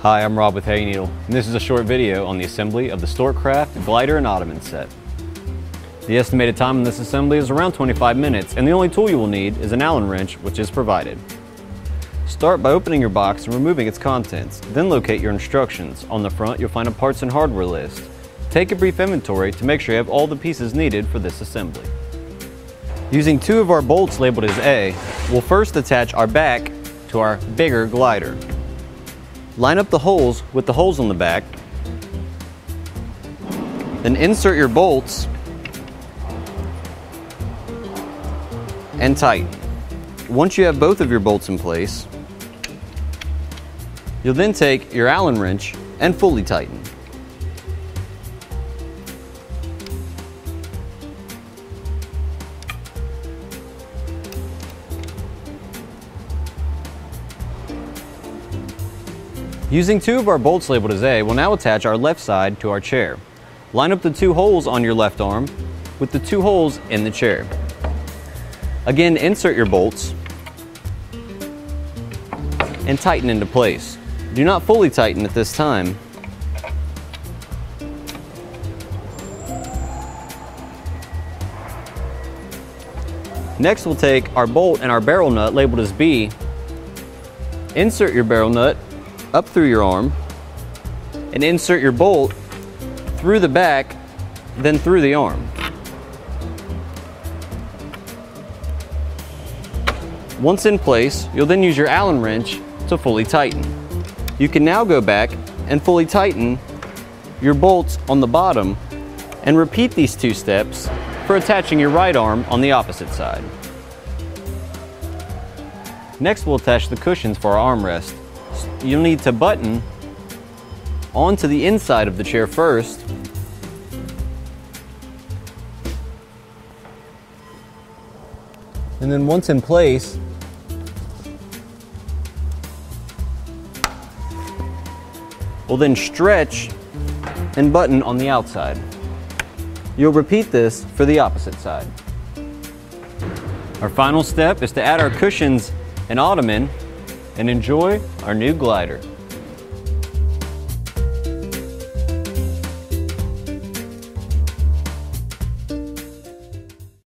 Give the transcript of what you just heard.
Hi, I'm Rob with Hayneedle, and this is a short video on the assembly of the Storkcraft glider and ottoman set. The estimated time on this assembly is around 25 minutes, and the only tool you will need is an Allen wrench, which is provided. Start by opening your box and removing its contents, then locate your instructions. On the front, you'll find a parts and hardware list. Take a brief inventory to make sure you have all the pieces needed for this assembly. Using two of our bolts labeled as A, we'll first attach our back to our bigger glider. Line up the holes with the holes on the back, then insert your bolts and tighten. Once you have both of your bolts in place, you'll then take your Allen wrench and fully tighten. Using two of our bolts labeled as A, we'll now attach our left side to our chair. Line up the two holes on your left arm with the two holes in the chair. Again, insert your bolts and tighten into place. Do not fully tighten at this time. Next, we'll take our bolt and our barrel nut labeled as B. Insert your barrel nut up through your arm and insert your bolt through the back, then through the arm. Once in place, you'll then use your Allen wrench to fully tighten. You can now go back and fully tighten your bolts on the bottom and repeat these two steps for attaching your right arm on the opposite side. Next, we'll attach the cushions for our armrest you'll need to button onto the inside of the chair first. And then once in place, we'll then stretch and button on the outside. You'll repeat this for the opposite side. Our final step is to add our cushions and ottoman and enjoy our new glider.